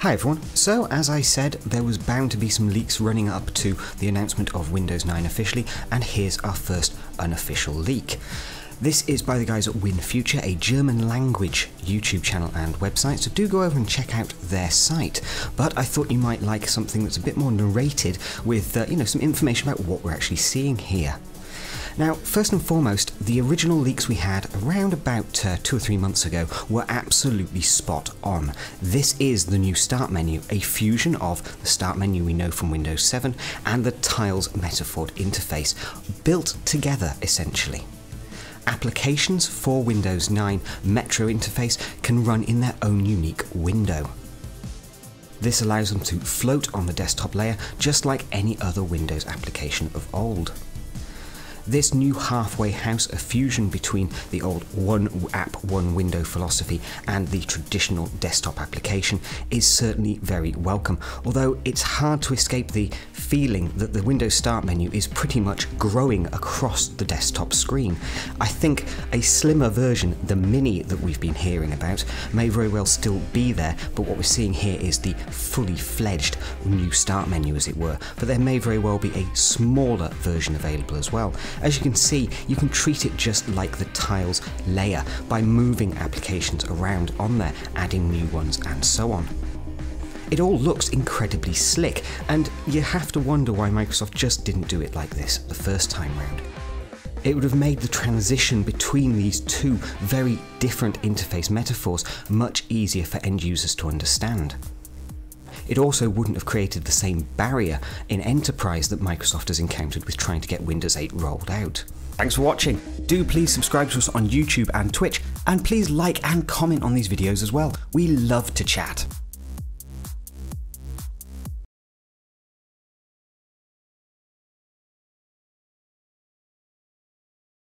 Hi everyone. So, as I said, there was bound to be some leaks running up to the announcement of Windows 9 officially, and here's our first unofficial leak. This is by the guys at WinFuture, a German language YouTube channel and website, so do go over and check out their site. But I thought you might like something that's a bit more narrated with, uh, you know, some information about what we're actually seeing here. Now, first and foremost, the original leaks we had around about uh, two or three months ago were absolutely spot on. This is the new Start menu, a fusion of the Start menu we know from Windows 7 and the Tiles metaphor interface, built together essentially. Applications for Windows 9 Metro interface can run in their own unique window. This allows them to float on the desktop layer just like any other Windows application of old. This new halfway house, a fusion between the old one app, one window philosophy and the traditional desktop application, is certainly very welcome. Although it's hard to escape the feeling that the Windows Start menu is pretty much growing across the desktop screen. I think a slimmer version, the Mini that we've been hearing about, may very well still be there, but what we're seeing here is the fully fledged new Start menu, as it were. But there may very well be a smaller version available as well. As you can see, you can treat it just like the tiles layer by moving applications around on there, adding new ones and so on. It all looks incredibly slick, and you have to wonder why Microsoft just didn't do it like this the first time round. It would have made the transition between these two very different interface metaphors much easier for end users to understand. It also wouldn't have created the same barrier in enterprise that Microsoft has encountered with trying to get Windows 8 rolled out. Thanks for watching. Do please subscribe to us on YouTube and Twitch, and please like and comment on these videos as well. We love to chat.